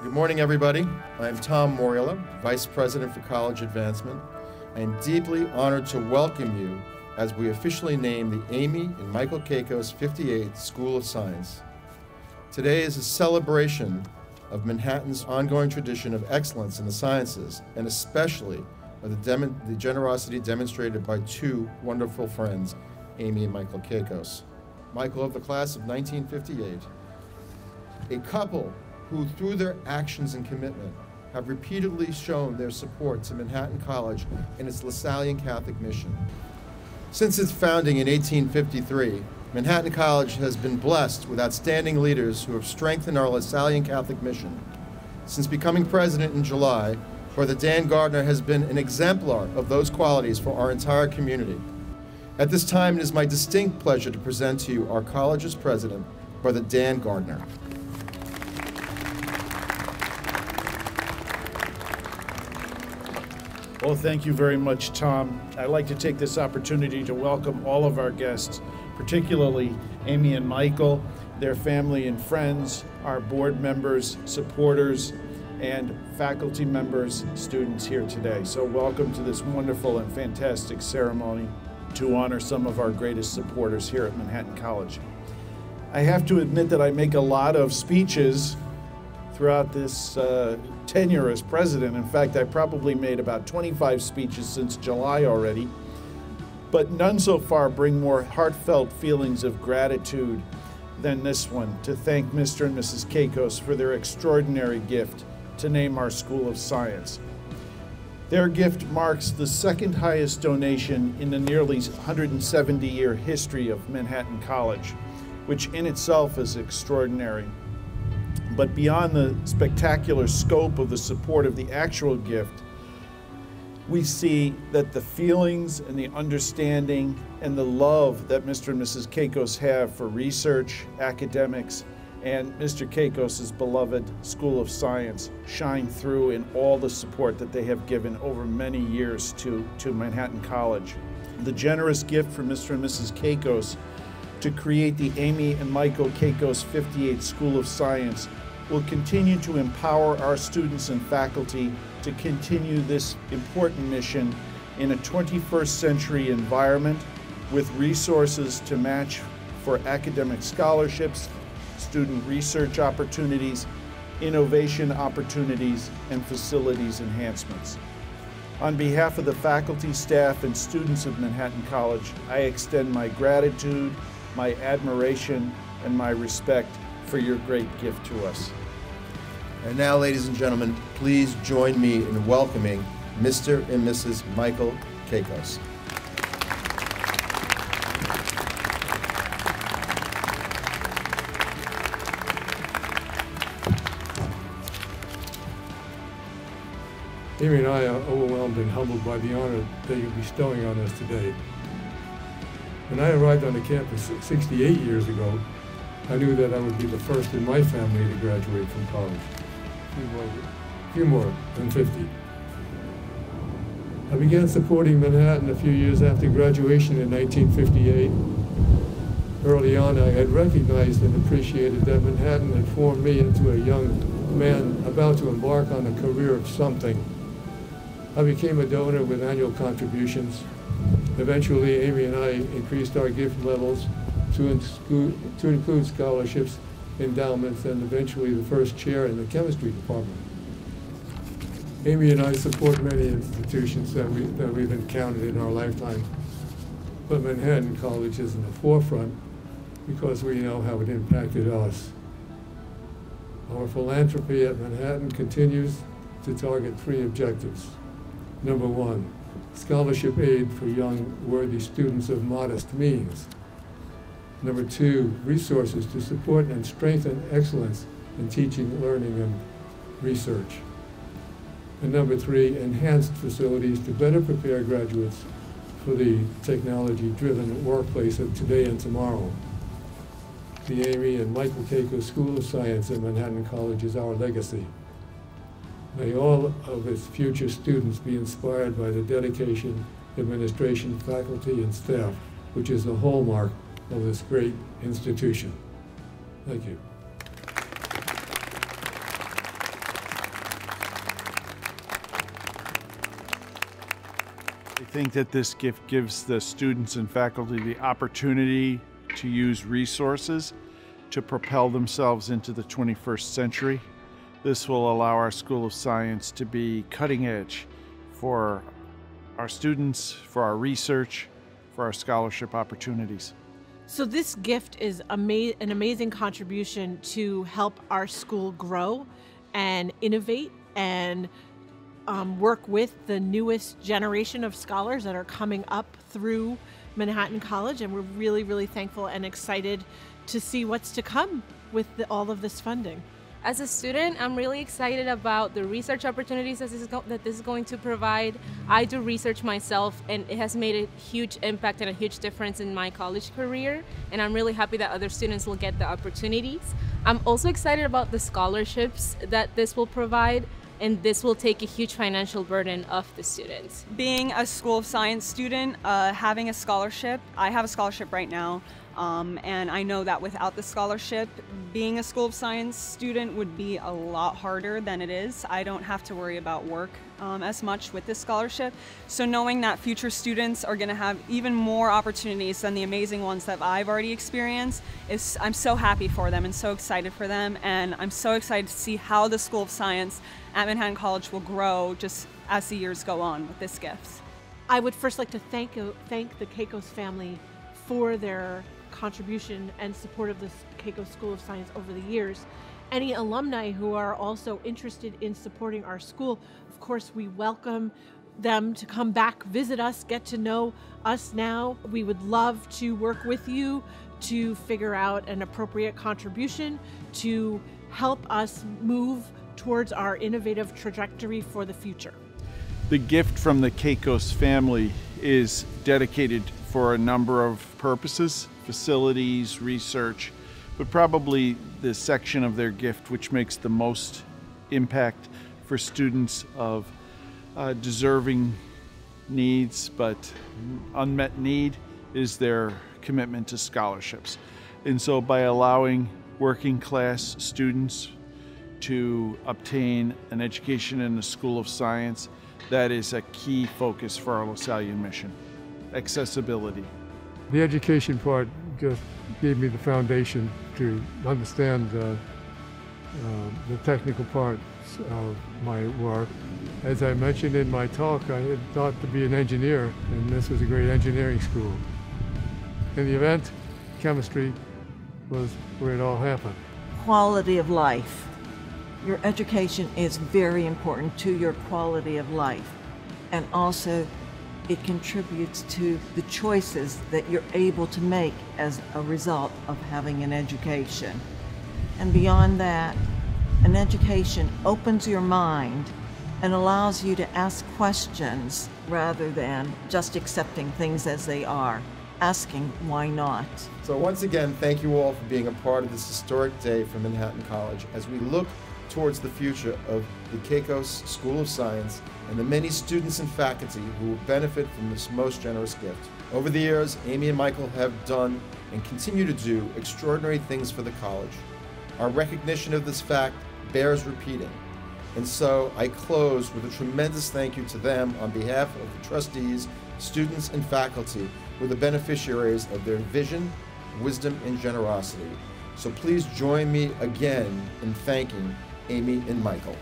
Good morning, everybody. I'm Tom Mauriello, Vice President for College Advancement. I am deeply honored to welcome you as we officially name the Aimee and Michael Kakos 58th School of Science. Today is a celebration of Manhattan's ongoing tradition of excellence in the sciences, and especially of the, the generosity demonstrated by two wonderful friends, Aimee and Michael Kakos. Michael of the class of 1958, a couple who, through their actions and commitment, have repeatedly shown their support to Manhattan College and its Lasallian Catholic mission. Since its founding in 1853, Manhattan College has been blessed with outstanding leaders who have strengthened our Lasallian Catholic mission. Since becoming president in July, Brother Dan Gardner has been an exemplar of those qualities for our entire community. At this time, it is my distinct pleasure to present to you our college's president, Brother Dan Gardner. Well, thank you very much, Tom. I'd like to take this opportunity to welcome all of our guests, particularly Aimee and Michael, their family and friends, our board members, supporters, and faculty members, students here today. So, welcome to this wonderful and fantastic ceremony to honor some of our greatest supporters here at Manhattan College. I have to admit that I make a lot of speeches throughout this uh, tenure as president. In fact, I probably made about 25 speeches since July already, but none so far bring more heartfelt feelings of gratitude than this one to thank Mr. and Mrs. Kakos for their extraordinary gift to name our School of Science. Their gift marks the second highest donation in the nearly 170 year history of Manhattan College, which in itself is extraordinary. But beyond the spectacular scope of the support of the actual gift, we see that the feelings and the understanding and the love that Mr. and Mrs. Kakos have for research, academics, and Mr. Kakos' beloved School of Science shine through in all the support that they have given over many years to, to Manhattan College. The generous gift from Mr. and Mrs. Kakos to create the Aimee and Michael Kakos 58 School of Science will continue to empower our students and faculty to continue this important mission in a 21st century environment with resources to match for academic scholarships, student research opportunities, innovation opportunities, and facilities enhancements. On behalf of the faculty, staff, and students of Manhattan College, I extend my gratitude, my admiration, and my respect for your great gift to us. And now, ladies and gentlemen, please join me in welcoming Mr. and Mrs. Michael Kakos. Aimee and I are overwhelmed and humbled by the honor that you're bestowing on us today. When I arrived on the campus 68 years ago, I knew that I would be the first in my family to graduate from college. A few more, few more than 50. I began supporting Manhattan a few years after graduation in 1958. Early on, I had recognized and appreciated that Manhattan had formed me into a young man about to embark on a career of something. I became a donor with annual contributions. Eventually, Aimee and I increased our gift levels to, include, to include scholarships, endowments, and eventually the first chair in the chemistry department. Aimee and I support many institutions that, we, that we've encountered in our lifetime, but Manhattan College is in the forefront because we know how it impacted us. Our philanthropy at Manhattan continues to target three objectives. Number one, scholarship aid for young, worthy students of modest means. Number two, resources to support and strengthen excellence in teaching, learning, and research. And number three, enhanced facilities to better prepare graduates for the technology-driven workplace of today and tomorrow. The Aimee and Michael Kakos School of Science at Manhattan College is our legacy. May all of its future students be inspired by the dedication, administration, faculty, and staff, which is the hallmark of this great institution. Thank you. I think that this gift gives the students and faculty the opportunity to use resources to propel themselves into the 21st century. This will allow our School of Science to be cutting edge for our students, for our research, for our scholarship opportunities. So, this gift is ama- an amazing contribution to help our school grow and innovate and um, work with the newest generation of scholars that are coming up through Manhattan College. And we're really, really thankful and excited to see what's to come with the, all of this funding. As a student, I'm really excited about the research opportunities that this, is that this is going to provide. I do research myself, and it has made a huge impact and a huge difference in my college career. And I'm really happy that other students will get the opportunities. I'm also excited about the scholarships that this will provide and this will take a huge financial burden off the students. Being a School of Science student, uh, having a scholarship, I have a scholarship right now, um, and I know that without the scholarship, being a School of Science student would be a lot harder than it is. I don't have to worry about work um, as much with this scholarship. So knowing that future students are going to have even more opportunities than the amazing ones that I've already experienced, is I'm so happy for them and so excited for them. And I'm so excited to see how the School of Science at Manhattan College will grow just as the years go on with this gift. I would first like to thank, thank the Kakos family for their contribution and support of the Keiko School of Science over the years. Any alumni who are also interested in supporting our school, of course, we welcome them to come back, visit us, get to know us now. We would love to work with you to figure out an appropriate contribution to help us move towards our innovative trajectory for the future. The gift from the Kakos family is dedicated for a number of purposes facilities, research, but probably the section of their gift which makes the most impact for students of uh, deserving needs but unmet need is their commitment to scholarships. And so by allowing working class students to obtain an education in the School of Science, that is a key focus for our LaSallian mission, accessibility. The education part just gave me the foundation to understand uh, uh, the technical parts of my work. As I mentioned in my talk, I had thought to be an engineer, and this was a great engineering school. In the event, chemistry was where it all happened. Quality of life. Your education is very important to your quality of life. And also it contributes to the choices that you're able to make as a result of having an education. And beyond that, an education opens your mind and allows you to ask questions rather than just accepting things as they are, asking why not. So, once again, thank you all for being a part of this historic day for Manhattan College as we look towards the future of the Kakos School of Science and the many students and faculty who will benefit from this most generous gift. Over the years, Aimee and Michael have done and continue to do extraordinary things for the college. Our recognition of this fact bears repeating. And so I close with a tremendous thank you to them on behalf of the trustees, students, and faculty who are the beneficiaries of their vision, wisdom, and generosity. So please join me again in thanking Aimee and Michael.